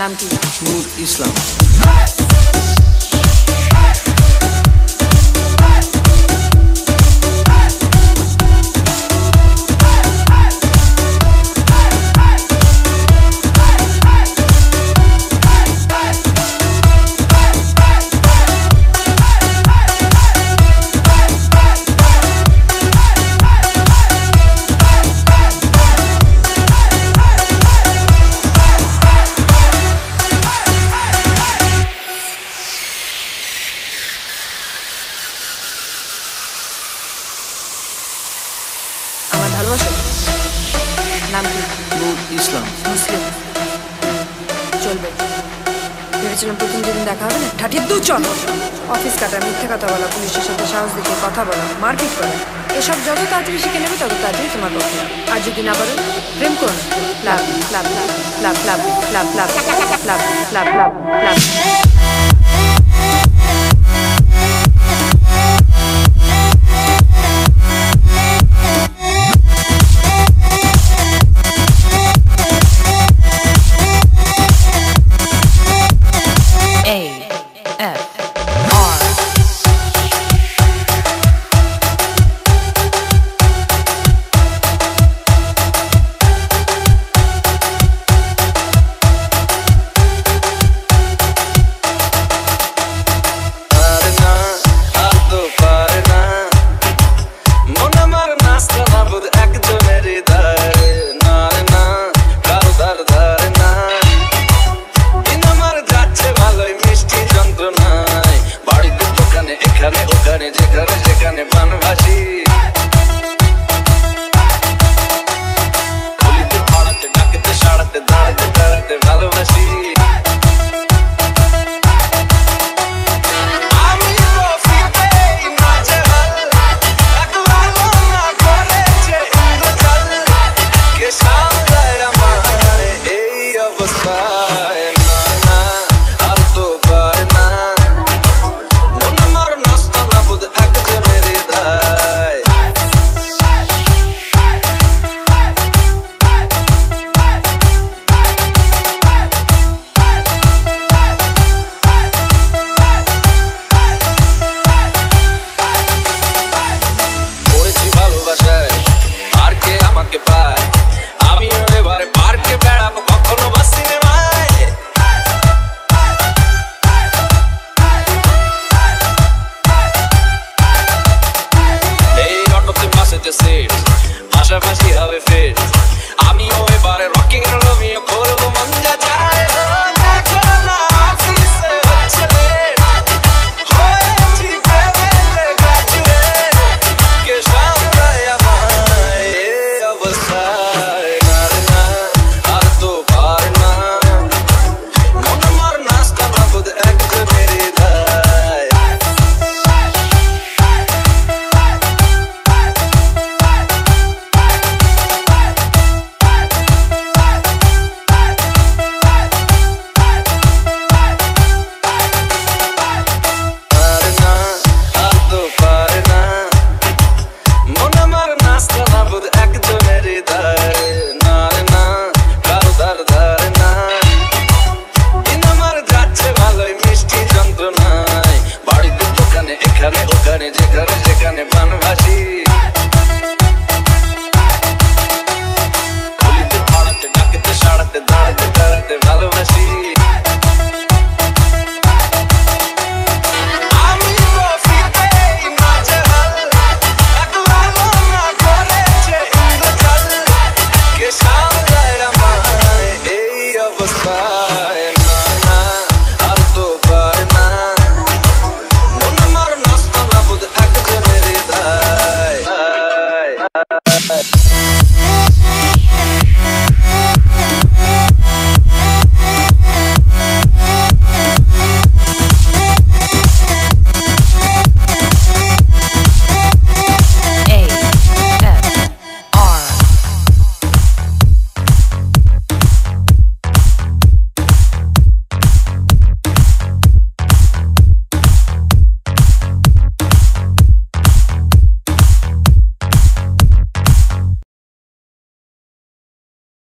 নাম কি নূর ইসলাম নূর ইসলাম মুসলিম চলবে ভেবেছিলাম প্রথম যেদিন দেখা হবে না ঠাটির দু চল অফিস কাটা মিথ্যে কথা বলা পুলিশের সাথে সাহস দেখিয়ে কথা বলা মারপিট করা এসব যত তাড়াতাড়ি শিখে নেবে তত তাড়াতাড়ি তোমার পক্ষে আর যদি না পারো প্রেম করো। লাভ লাভ লাভ লাভ লাভ লাভ লাভ লাভ লাভ লাভ লাভ